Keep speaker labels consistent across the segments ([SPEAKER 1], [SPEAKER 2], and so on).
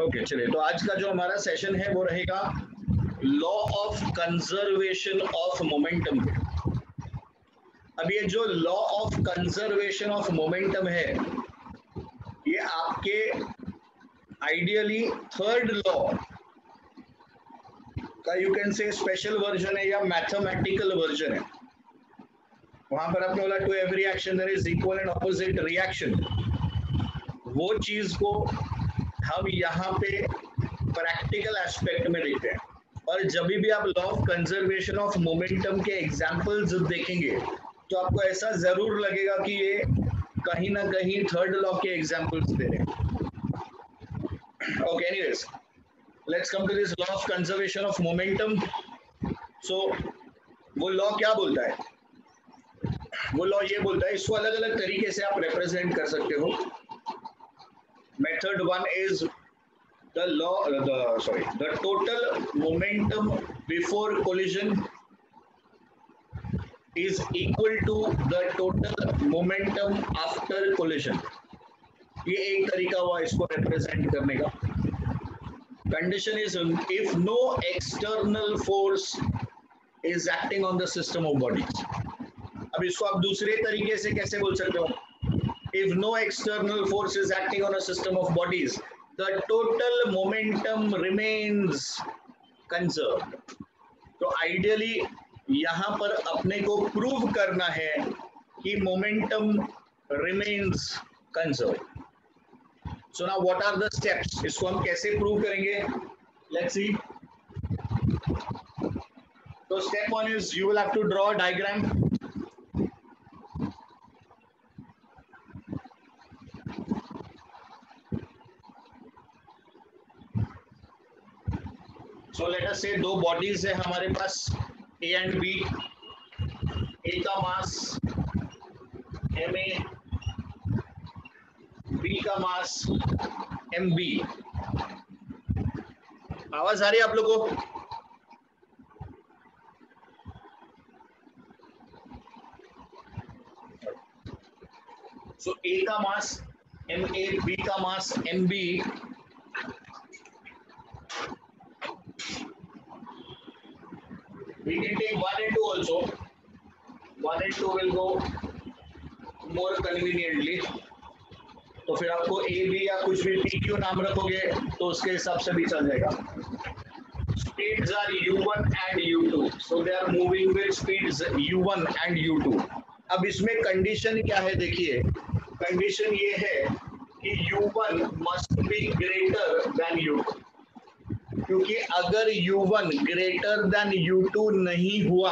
[SPEAKER 1] Okay चलिए तो आज का जो हमारा सेशन है, वो रहेगा law of conservation of momentum अब ये जो law of conservation of momentum है, ये आपके आइडियली थर्ड लॉ का you can say special version है या मैथमेटिकल वर्जन है. वहाँ पर आपने बोला to every action is equal and opposite reaction वो चीज़ को हम यहाँ पे प्रैक्टिकल एस्पेक्ट में देखते हैं। और जब भी आप law of conservation of momentum के एग्जांपल्स देखेंगे तो आपको ऐसा ज़रूर लगेगा कि ये कहीं ना कहीं थर्ड लॉ के एग्जांपल्स दे रहे हैं। Okay let's come to this law of conservation of momentum so वो लॉ क्या बोलता है? वो लॉ ये बोलता है, इसको अलग अलग तरीके से आप रिप्रेजेंट कर सकते हो। Method one is the law uh, the sorry the total momentum before collision is equal to the total momentum after collision ये एक तरीका हुआ इसको रिप्रेजेंट करने का condition is if no external force is acting on the system of bodies अब इसको आप दूसरे तरीके से कैसे बोल सकते हो if no external force is acting on a system of bodies, the total momentum remains conserved. तो आइडियली यहाँ पर अपने को प्रूव करना है कि momentum remains conserve so now what are the steps इसको हम कैसे प्रूव करेंगे? लेट्स सी तो step one is you will have to draw diagram so let us say दो बॉडीज है हमारे पास ए एंड बी ए का मास एम ए बी का मास एम बी आवाज़ आ रही है आप लोगों सो ए का मास एम ए बी का mass M B we can take one and two also. One and two will go more conveniently. तो फिर आपको ए बी या कुछ भी पी क्यू नाम रखोगे तो उसके हिसाब से भी चल जाएगा। Speeds are U one and U two so they are moving with speeds U one and U two अब इसमें कंडीशन क्या है देखिए। कंडीशन ये है कि U one must be greater than U two क्योंकि अगर u1 ग्रेटर देन u2 नहीं हुआ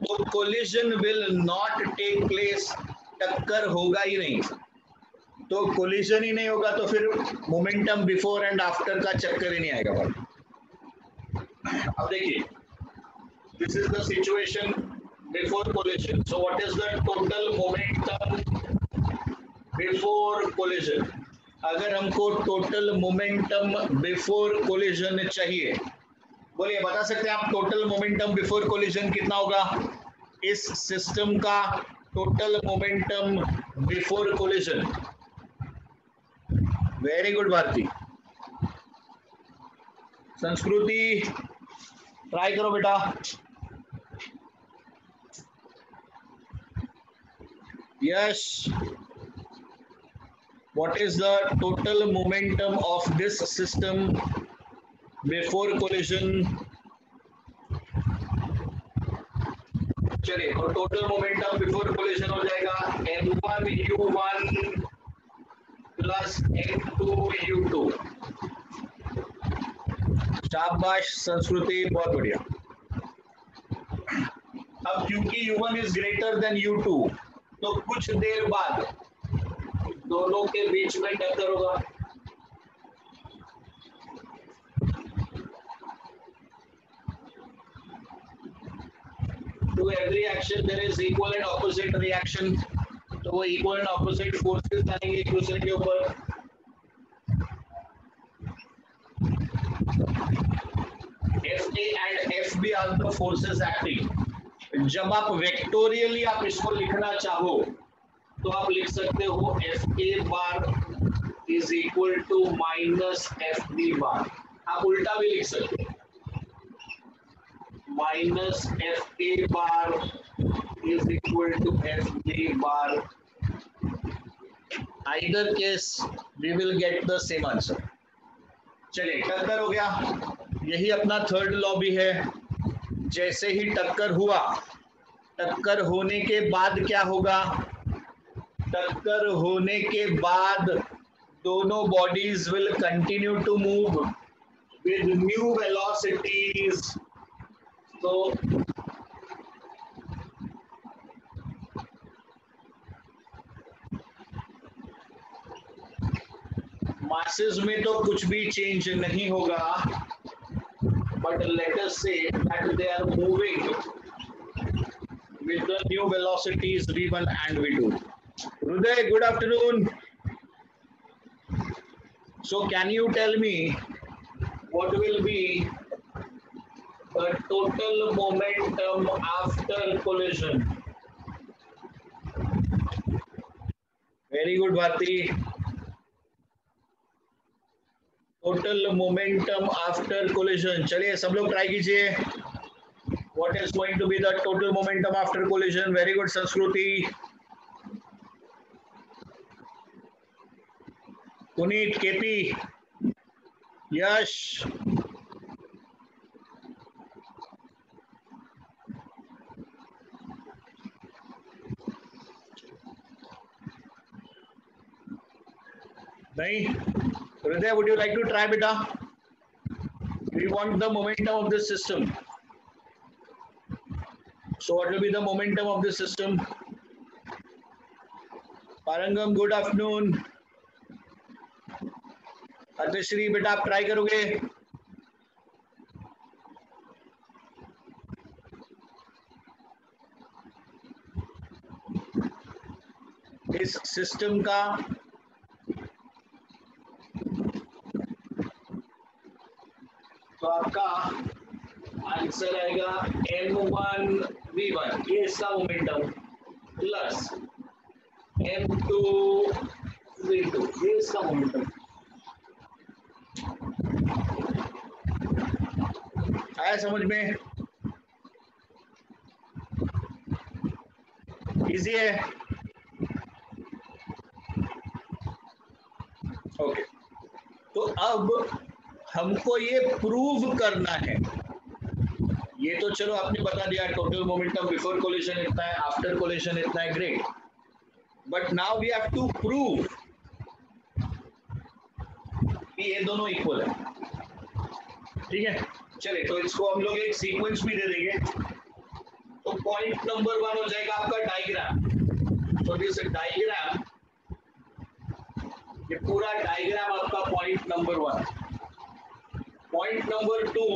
[SPEAKER 1] तो collision will not take place टक्कर होगा ही नहीं। तो कोलिजन ही नहीं होगा तो फिर मोमेंटम बिफोर एंड आफ्टर का चक्कर ही नहीं आएगा भाई। अब देखिए this is the situation before collision so what is the total momentum before collision अगर हमको टोटल मोमेंटम बिफोर कोलिजन चाहिए, बोलिए, बता सकते हैं आप टोटल मोमेंटम बिफोर कोलिजन कितना होगा? इस सिस्टम का total momentum before collision very good Bharti. Sanskriti try करो बेटा। Yes what is the total momentum of this system before collision? चलिए तो टोटल मोमेंटम बिफोर कोलिजन हो जाएगा m1 u1 plus m2 u2 शाबाश, संस्कृति, बहुत बढ़िया। अब क्योंकि u1 is greater than u2 तो कुछ देर बाद दोनों के बीच में टक्कर होगा। To every action, there is equal and opposite reaction. तो वो इक्वल एंड ऑपोजिट फोर्सेस आएँगे एक दूसरे के ऊपर। एंड फोर्सेस एक्टिंग जब आप वेक्टोरियली आप इसको लिखना चाहो तो आप लिख सकते हो F A bar is equal to minus F D bar आप उल्टा भी लिख सकते हो। Minus F A bar is equal to F D bar either case we will get the same answer चलिए, टक्कर हो गया। यही अपना थर्ड लॉ भी है। जैसे ही टक्कर हुआ, टक्कर होने के बाद क्या होगा? टक्कर होने के बाद दोनों bodies will continue to move with new velocities तो मासेस में तो कुछ भी चेंज नहीं होगा but later say that they are moving with the new velocities V one and V two Ruday, good afternoon. So can you tell me what will be the total momentum after collision? Very good, Bharti. Total momentum after collision चलिए सब लोग try कीजिए what is going to be the total momentum after collision very good Sanskriti Puneet, KP, Yash. Nahi. Hriday, would you like to try, beta? We want the momentum of this system. So what will be the momentum of this system? Parangam, good afternoon. Atishri बेटा आप try करोगे? इस system का तो आपका answer आएगा M one we one ये इसका momentum plus M two V two ये इसका मोमेंटम समझ में? इजी है? ओके तो अब हमको ये प्रूव करना है। ये तो चलो आपने बता दिया टोटल मोमेंटम बिफोर कोलिशन इतना है आफ्टर कोलिशन इतना है great but now we have to prove कि ये दोनों इक्वल है। ठीक है? चले तो इसको हम लोग एक सीक्वेंस भी दे देंगे। तो पॉइंट नंबर वन हो जाएगा आपका डायग्राम तो दिस डायग्राम ये पूरा डायग्राम आपका point number one point number two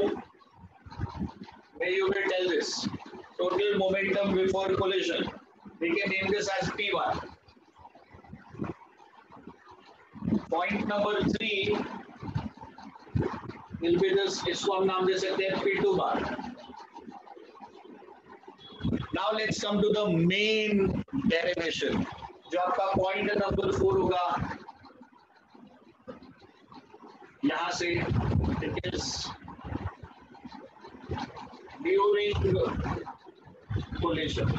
[SPEAKER 1] may you may tell this total momentum before collision देखिए name name this P one point number three impedance इसको हम नाम दे सकते हैं P two bar now let's come to the main derivation जो आपका point number four होगा। यहाँ से it is during collision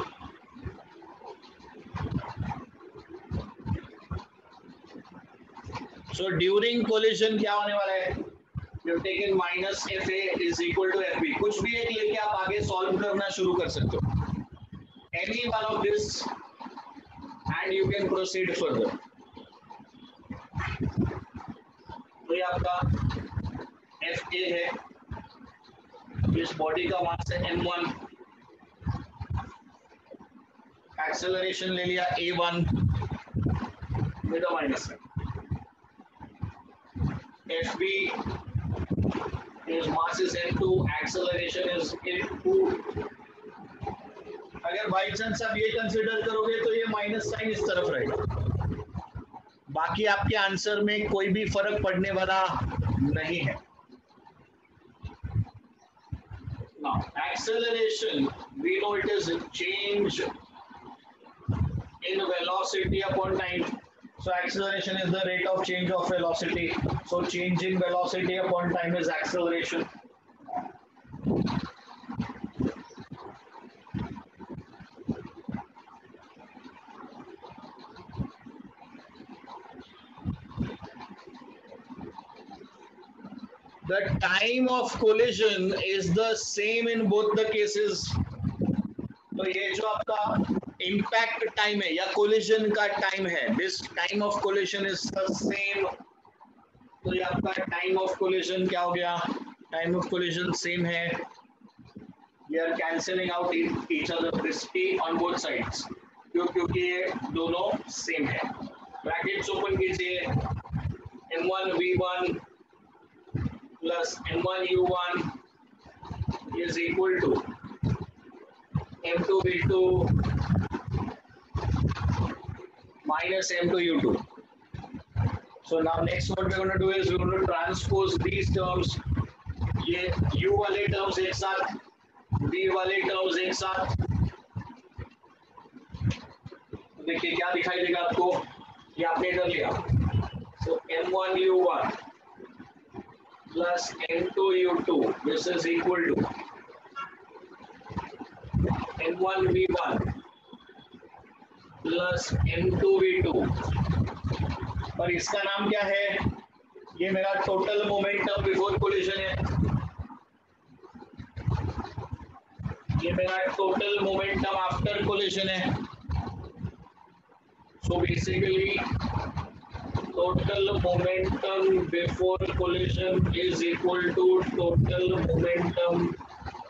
[SPEAKER 1] so during collision क्या होने वाला है? You have taken minus fa is equal to fb. कुछ भी एक लेके आप आगे सॉल्व करना शुरू कर सकते हो. Any one of this and you can proceed further. तो ये आपका एफ़ ए है इस बॉडी का मास है एम वन एक्सेलरेशन ले लिया A one with minus F B is mass is m2 acceleration is m2 अगर बाई चांस आप ये कंसिडर करोगे तो ये माइनस साइन इस तरफ़ रहेगा। बाकी आपके आंसर में कोई भी फ़र्क पड़ने वाला नहीं है। Acceleration we know it is change in velocity upon time So acceleration is the rate of change of velocity. So changing velocity upon time is acceleration. The time of collision is the same in both the cases. तो ये जो आपका impact time है या collision का time है this time of collision is the same तो ये आपका टाइम ऑफ़ कोलिजन क्या हो गया? टाइम ऑफ़ कोलिजन सेम है। We are cancelling out each other प्रिस्टी on both sides क्यों क्योंकि ये दोनों सेम है। ब्रैकेट्स ओपन कीजिए। M1 v1 plus m1 u1 is equal to m2 v2 minus m to u2. So now next what we're going to do is we're going to transpose these terms. ये u वाले terms एक साथ, v वाले terms एक साथ. देखिए क्या दिखाई देगा आपको ये आपने कर लिया so m1 u1 plus m2 u2 this is equal to m1 v1 plus M two V two और इसका नाम क्या है? ये मेरा टोटल मोमेंटम बिफोर कोलिजन है। ये मेरा टोटल मोमेंटम आफ्टर कोलिजन है। So basically total momentum before collision is equal to total momentum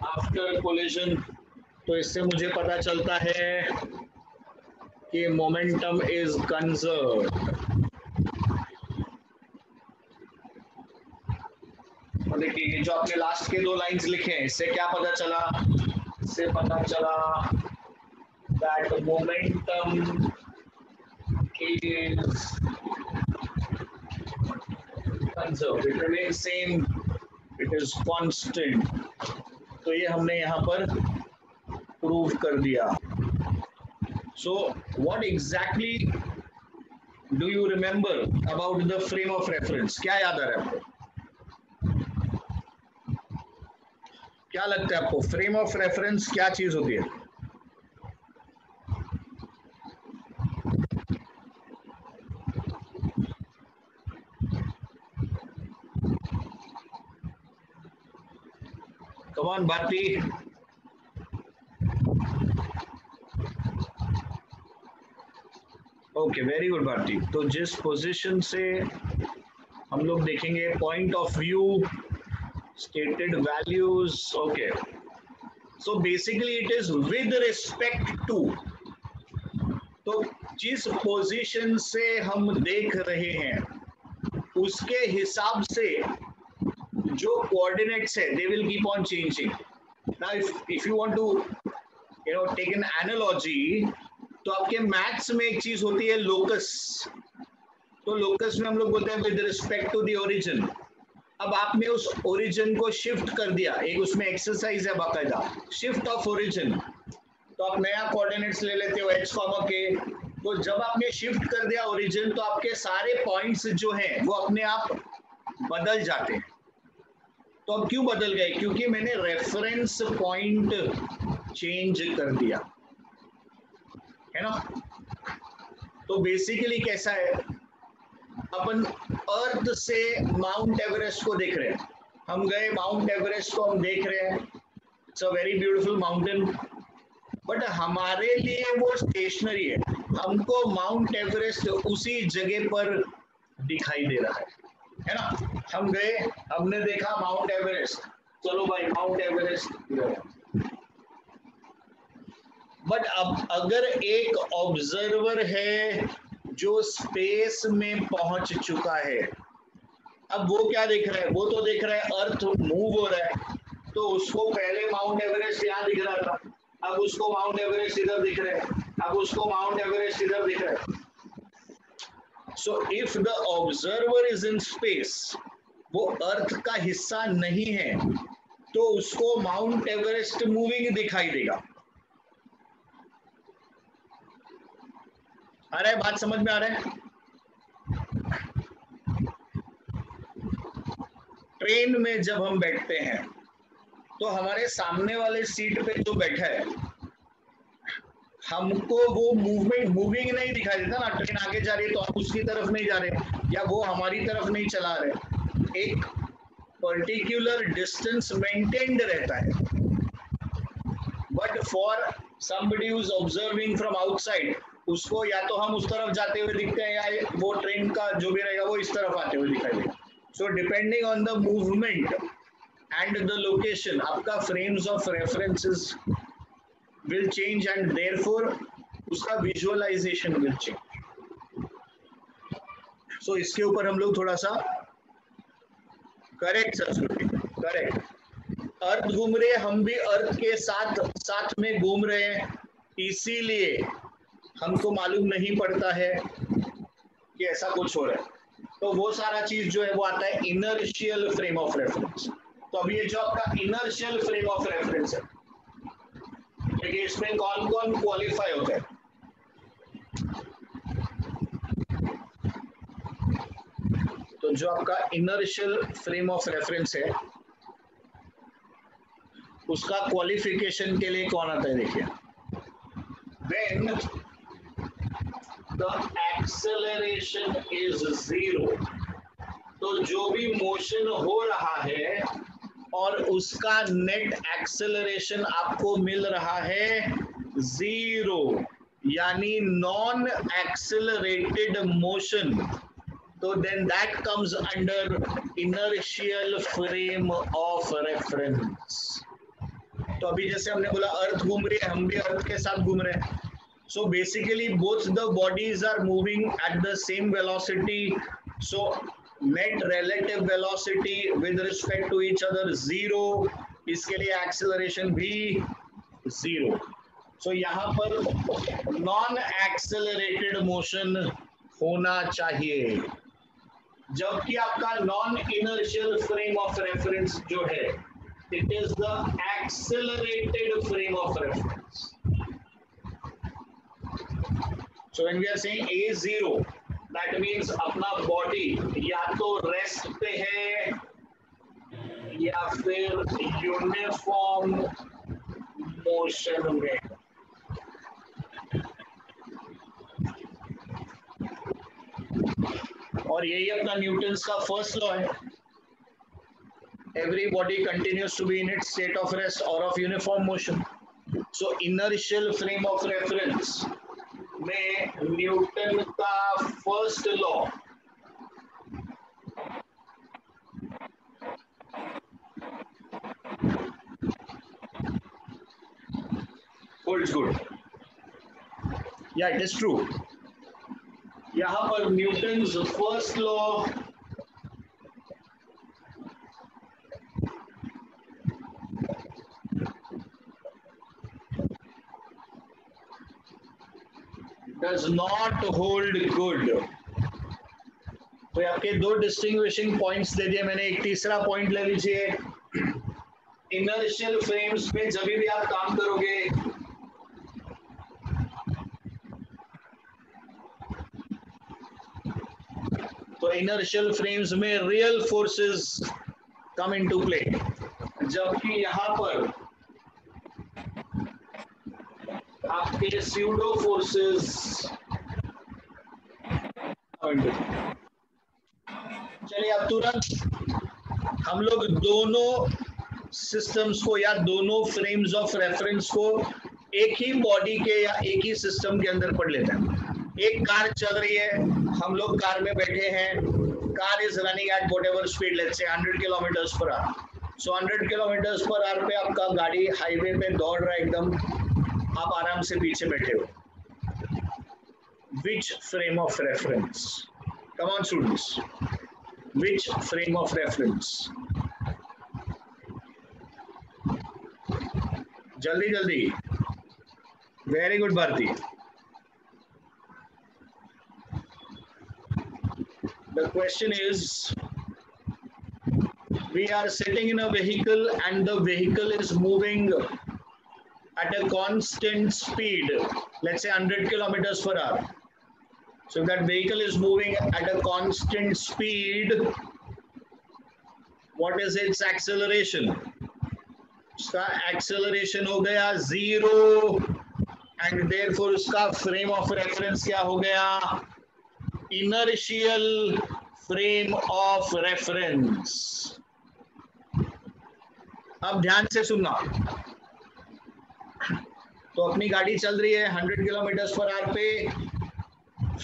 [SPEAKER 1] after collision तो इससे मुझे पता चलता है कि मोमेंटम इज़ कंजर्व देखिए जो आपने लास्ट के दो लाइंस लिखे हैं, इससे क्या पता चला? इससे पता चला that momentum is conserve it remain same it is constant तो ये हमने यहाँ पर प्रूव कर दिया। So what exactly do you remember about the frame of reference? क्या याद आ रहा है आपको क्या लगता है आपको फ्रेम ऑफ़ रेफरेंस क्या चीज़ होती है come on Bharti okay very good Bharti तो जिस पोजीशन से हम लोग देखेंगे point of view stated values okay so basically it is with respect to तो जिस पोजीशन से हम देख रहे हैं, उसके हिसाब से जो कोऑर्डिनेट्स है they will keep on changing now, if if you want to, you know, take an analogy तो आपके मैथ्स में एक चीज़ होती है लोकस तो लोकस में हम लोग बोलते हैं with respect to the origin अब आपने उस ओरिजिन को शिफ्ट कर दिया। एक उसमें एक्सरसाइज है बाकायदा। शिफ्ट ऑफ़ ओरिजिन तो आप नया कोऑर्डिनेट्स ले लेते हो एच कॉमा के तो जब आपने शिफ्ट कर दिया ओरिजिन तो आपके सारे पॉइंट्स जो हैं, वो अपने आप बदल जाते हैं। तो अब क्यों बदल गए? क्योंकि मैंने रेफरेंस पॉइंट चेंज कर दिया। है ना? तो बेसिकली कैसा है? अपन अर्थ से माउंट एवरेस्ट को देख रहे हैं। हम गए माउंट एवरेस्ट को हम देख रहे हैं। It's a very beautiful mountain but हमारे लिए वो स्टेशनरी है। हमको माउंट एवरेस्ट उसी जगह पर दिखाई दे रहा है। है ना? हम गए, हमने देखा माउंट एवरेस्ट चलो भाई माउंट एवरेस्ट बट अब अगर एक ऑब्जर्वर है जो स्पेस में पहुँच चुका है, अब वो क्या देख रहा है? वो तो देख रहा है अर्थ मूव हो रहा है। तो उसको पहले माउंट एवरेस्ट यहाँ दिख रहा था। अब उसको माउंट एवरेस्ट इधर दिख रहा है। अब उसको माउंट एवरेस्ट इधर दिख रहा है। So if the observer is in space वो अर्थ का हिस्सा नहीं है तो उसको माउंट एवरेस्ट मूविंग दिखाई देगा। आ रहा है, बात समझ में आ रहा है? ट्रेन में जब हम बैठते हैं तो हमारे सामने वाले सीट पे जो बैठा है, हमको वो मूवमेंट मूविंग नहीं दिखाई देता ना, ट्रेन आगे जा रही है तो हम उसकी तरफ़ नहीं जा रहे, या वो हमारी तरफ़ नहीं चला रहे। एक पर्टिकुलर डिस्टेंस मेंटेन्ड रहता है। But for somebody observing from outside उसको या तो हम उस तरफ़ जाते हुए दिखते हैं या वो ट्रेन का जो भी रहेगा वो इस तरफ़ आते हुए दिखाई देगा। So depending on the movement and the location आपका frames of references will change and therefore उसका विजुअलाइजेशन विल चेंज सो इसके ऊपर हम लोग थोड़ा सा करेक्ट सर करेक्ट अर्थ घूम रहे हम भी अर्थ के साथ साथ में घूम रहे हैं। इसीलिए हमको मालूम नहीं पड़ता है कि ऐसा कुछ हो रहा है। तो वो सारा चीज़ जो है वो आता है इनर्शियल फ्रेम ऑफ़ रेफरेंस तो अभी ये जो आपका इनर्शियल फ्रेम ऑफ़ रेफरेंस है देखिए इसमें कौन कौन क्वालिफाई होता है? तो जो आपका इनर्शियल फ्रेम ऑफ़ रेफरेंस है, उसका क्वालिफिकेशन के लिए कौन आता है देखिए। When the acceleration is zero. तो जो भी मोशन हो रहा है और उसका नेट एक्सेलरेशन आपको मिल रहा है ज़ीरो यानी नॉन एक्सेलरेटेड मोशन तो then that comes under inertial frame of reference तो अभी जैसे हमने बोला अर्थ घूम रही है, हम भी अर्थ के साथ घूम रहे हैं। Basically both the bodies are moving at the same velocity so net relative velocity with respect to each other zero इसके लिए एक्सेलरेशन भी ज़ीरो सो so, यहाँ पर नॉन एक्सेलरेटेड मोशन होना चाहिए। जबकि आपका non inertial frame of reference जो है it is the accelerated frame of reference. So when we are saying A0, that means अपना body या तो rest पे है या फिर uniform motion में और यही अपना न्यूटन्स का फ़र्स्ट लॉ है every body continues to be in its state of rest or of uniform motion. So inertial frame of reference में न्यूटन का first law holds good. Yeah, it is true. यहाँ पर Newton first law does not hold good. तो आपके दो distinguishing points दे दिए मैंने। एक तीसरा पॉइंट ले लीजिए। इनर्शियल फ्रेम्स में जब भी आप काम करोगे तो इनर्शियल फ्रेम्स में real forces come into play जबकि यहाँ पर आपके स्यूडो फोर्सेस चलिए अब तुरंत हम लोग दोनों सिस्टम्स को या दोनों फ्रेम्स ऑफ़ रेफरेंस को एक ही बॉडी के या एक ही सिस्टम के अंदर पढ़ लेते हैं। एक कार चल रही है, हम लोग कार में बैठे हैं। Car is running at whatever speed let's say 100 kilometre per hour so 100 kilometre per hour पे आपका गाड़ी हाईवे पे दौड़ रहा है एकदम। आप आराम से पीछे बैठे हो। Which frame of reference come on students which frame of reference जल्दी जल्दी। Very good Bharti the question is we are setting in a vehicle and the vehicle is moving at a constant speed, let's say 100 kilometers per hour. So if that vehicle is moving at a constant speed, what is its acceleration उसका हो गया zero and therefore उसका frame of reference क्या हो गया inertial frame of reference अब ध्यान से सुनना तो अपनी गाड़ी चल रही है 100 किलोमीटर पर आवर पे।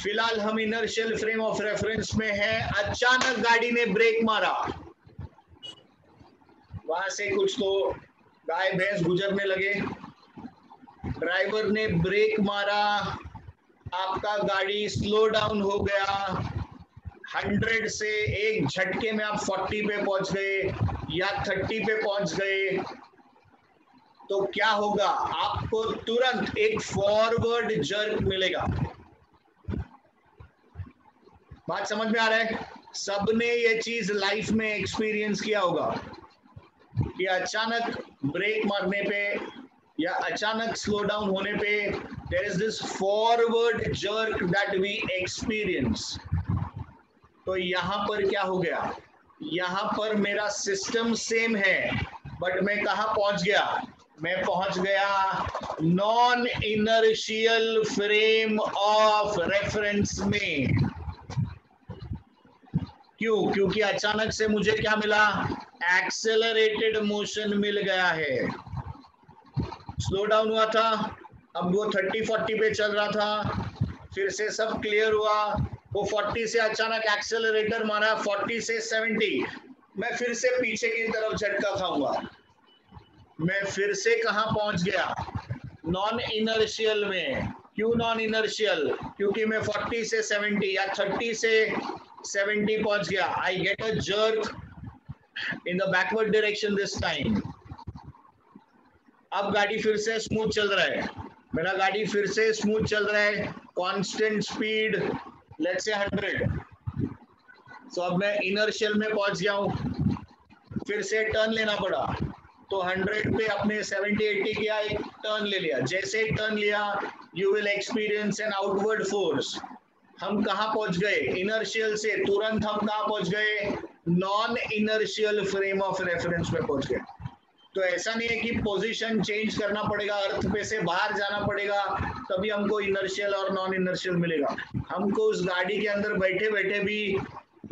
[SPEAKER 1] फ़िलहाल हम इनर्शियल फ्रेम ऑफ़ रेफरेंस में है। अचानक गाड़ी ने ब्रेक मारा। वहाँ से कुछ तो गाय, भैंस गुजरने लगे। ड्राइवर ने ब्रेक मारा। आपका गाड़ी स्लो डाउन हो गया। हंड्रेड से एक झटके में आप फोर्टी पे पहुँच गए या थर्टी पे पहुँच गए। तो क्या होगा? आपको तुरंत एक फॉरवर्ड जर्क मिलेगा। बात समझ में आ रहा है? सबने ये चीज़ लाइफ में एक्सपीरियंस किया होगा कि अचानक ब्रेक मारने पे या अचानक स्लो डाउन होने पे there is this forward jerk that we experience तो यहाँ पर क्या हो गया? यहाँ पर मेरा सिस्टम सेम है बट मैं कहा पहुँच गया? मैं पहुँच गया non inertial frame of reference में। क्यों? क्योंकि अचानक से मुझे क्या मिला? एक्सेलरेटेड मोशन मिल गया है। स्लो डाउन हुआ था। अब वो थर्टी फोर्टी पे चल रहा था। फिर से सब क्लियर हुआ। वो फोर्टी से अचानक एक्सेलरेटर मारा फोर्टी से सेवेंटी मैं फिर से पीछे की तरफ़ झटका खाऊँगा। मैं फिर से कहा पहुँच गया? नॉन इनर्शियल में। क्यों नॉन इनर्शियल क्योंकि मैं 40 से 70 या 30 से 70 पहुँच गया। I get a jerk in the backward direction this time अब गाड़ी फिर से स्मूथ चल रहा है। मेरा गाड़ी फिर से स्मूथ चल रहा है। कांस्टेंट स्पीड लेट्स से 100 सो अब मैं इनर्शियल में पहुँच गया हूँ। फिर से टर्न लेना पड़ा। तो 100 पे अपने 70 80 किया, एक टर्न ले लिया। जैसे टर्न लिया you will experience an outward force हम कहा पहुँच गए? इनर्शियल से। तुरंत हम कहा पहुँच गए? Non inertial frame of reference में पहुँच गए। तो ऐसा नहीं है कि पोजीशन चेंज करना पड़ेगा अर्थ पे से बाहर जाना पड़ेगा, तभी हमको इनर्शियल और नॉन इनर्शियल मिलेगा। हमको उस गाड़ी के अंदर बैठे बैठे भी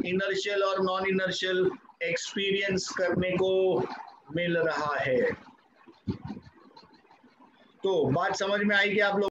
[SPEAKER 1] इनर्शियल और नॉन इनर्शियल एक्सपीरियंस करने को मिल रहा है। तो बात समझ में आई कि आप लोग